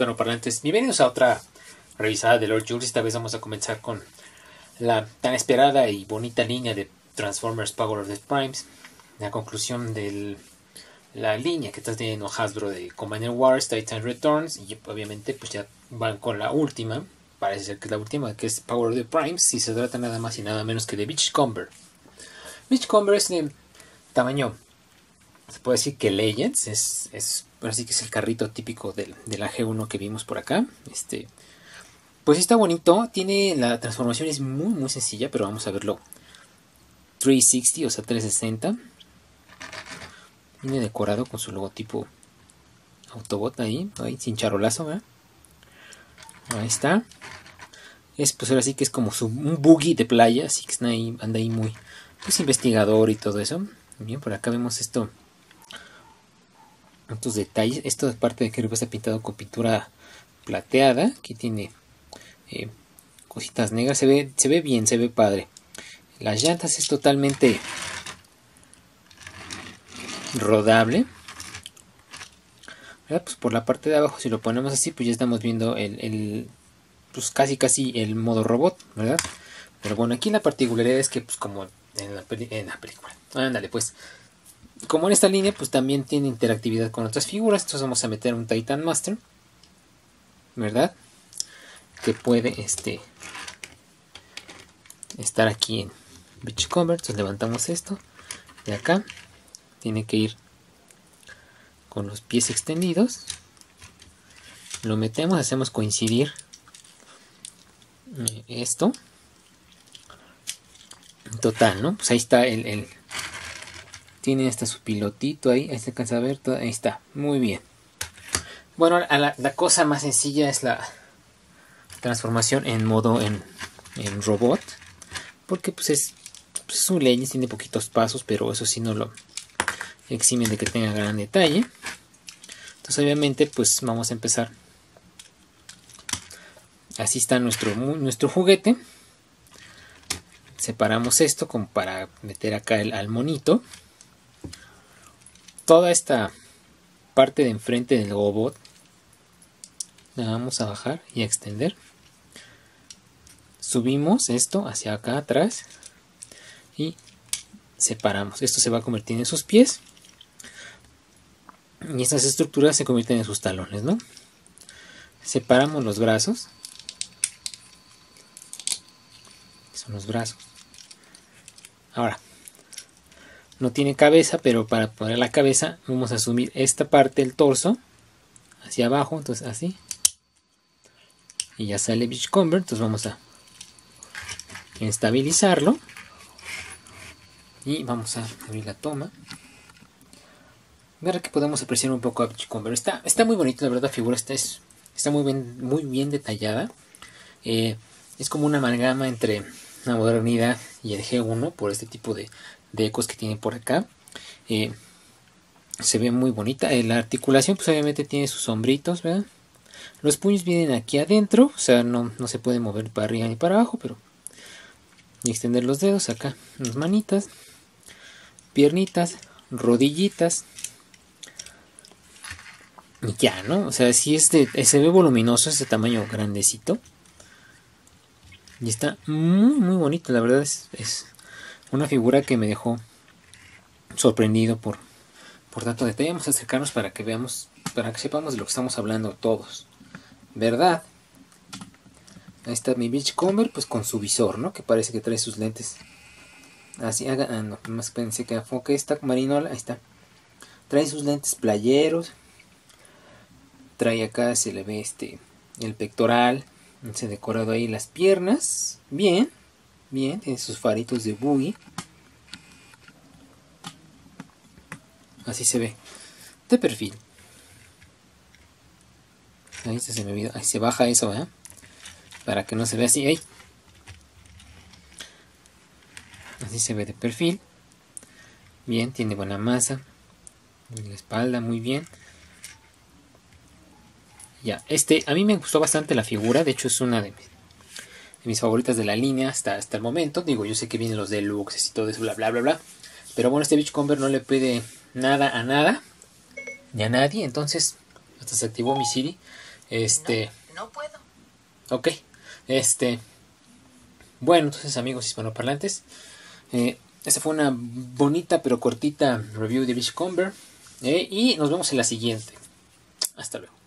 hispanoparlantes. Bienvenidos a otra revisada de Lord Jules. Esta vez vamos a comenzar con la tan esperada y bonita línea de Transformers Power of the Primes. La conclusión de la línea que está teniendo Hasbro de Commander Wars, Titan Returns. Y obviamente pues ya van con la última. Parece ser que es la última, que es Power of the Primes. Si se trata nada más y nada menos que de Beachcomber. Beachcomber es de tamaño se puede decir que Legends es así que es el carrito típico de, la G1 que vimos por acá. Este, pues está bonito, tiene la transformación es muy muy sencilla, pero vamos a verlo 360, o sea 360. Viene decorado con su logotipo Autobot ahí, ahí sin charolazo, Ahí está. Es pues ahora sí que es como su, un buggy de playa, así que ahí, anda ahí muy pues investigador y todo eso. Bien, por acá vemos esto estos detalles. Esto es parte de que está pintado con pintura plateada. Aquí tiene eh, cositas negras. Se ve, se ve bien, se ve padre. Las llantas es totalmente rodable. Pues por la parte de abajo, si lo ponemos así, pues ya estamos viendo el, pues casi casi el modo robot, ¿verdad? Pero bueno, aquí la particularidad es que pues como en la, en la película, ándale pues, como en esta línea, pues también tiene interactividad con otras figuras. Entonces vamos a meter un Titan Master. ¿Verdad? Que puede este, estar aquí en Beachcomber. Entonces levantamos esto. De acá. Tiene que ir con los pies extendidos. Lo metemos, hacemos coincidir eh, esto. Total, ¿no? Pues ahí está el tiene hasta su pilotito ahí. Ahí se alcanza a ver. Ahí está. Muy bien. Bueno, la, cosa más sencilla es la transformación en modo en, robot. Porque pues es, pues Legends, tiene poquitos pasos, pero eso sí no lo exime de que tenga gran detalle. Entonces obviamente pues vamos a empezar. Así está nuestro, nuestro juguete. Separamos esto como para meter acá el, al monito toda esta parte de enfrente del robot la vamos a bajar y a extender. Subimos esto hacia acá atrás y separamos. Esto se va a convertir en sus pies. Y estas estructuras se convierten en sus talones ¿no? separamos los brazos. Son los brazos. Ahora no tiene cabeza, pero para poner la cabeza vamos a subir esta parte del torso hacia abajo, entonces así. Y ya sale Beachcomber, entonces vamos a estabilizarlo. Y vamos a abrir la toma. Ver que podemos apreciar un poco a Beachcomber. Está, está muy bonito, la verdad, la figura está, es, está muy, bien, muy bien detallada. Eh, es como una amalgama entre la modernidad y el G1 por este tipo de, de ecos que tiene por acá. Eh, se ve muy bonita. Eh, la articulación, pues obviamente tiene sus sombritos, ¿verdad? Los puños vienen aquí adentro, o sea, no, no se puede mover para arriba ni para abajo, pero. Y extender los dedos acá, las manitas, piernitas, rodillitas. Y ya, ¿no? O sea, si este, se ve voluminoso, ese tamaño grandecito. Y está muy, muy bonito, la verdad es, es una figura que me dejó sorprendido por, por tanto detalle. Vamos a acercarnos para que veamos, para que sepamos de lo que estamos hablando todos. ¿Verdad? Ahí está mi Beachcomber, pues con su visor, ¿no? Que parece que trae sus lentes. Así, haga, ah, no, más pensé que enfoque esta marinola, ahí está. Trae sus lentes playeros. Trae acá, se le ve este, el pectoral. Se decorado ahí las piernas. Bien. Bien, tiene sus faritos de buggy. Así se ve. De perfil. Ahí se baja eso, ¿eh? Para que no se vea así. Ahí. Así se ve de perfil. Bien, tiene buena masa. En la espalda, muy bien. Ya, este, a mí me gustó bastante la figura. De hecho, es una de mis mis favoritas de la línea hasta, hasta el momento. Digo, yo sé que vienen los deluxe y todo eso, bla, bla, bla, bla. Pero bueno, este Beachcomber no le pide nada a nada, ni a nadie. Entonces, hasta se activó mi Siri. Este. No, no puedo. Ok. Este. Bueno, entonces amigos hispanoparlantes. Eh, esta fue una bonita pero cortita review de Beachcomber. Eh, y nos vemos en la siguiente. Hasta luego.